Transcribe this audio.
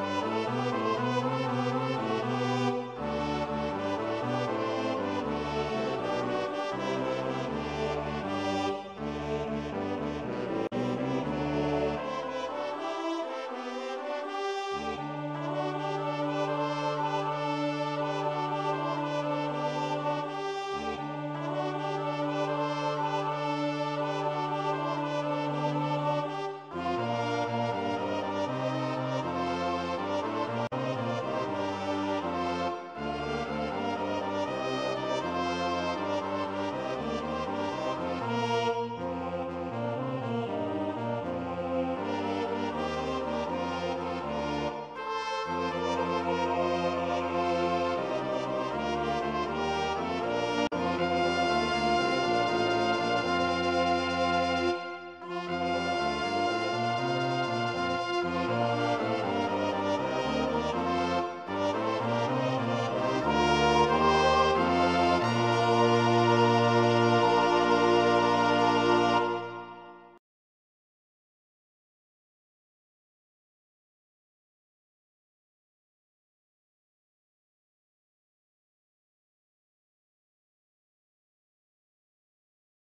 Música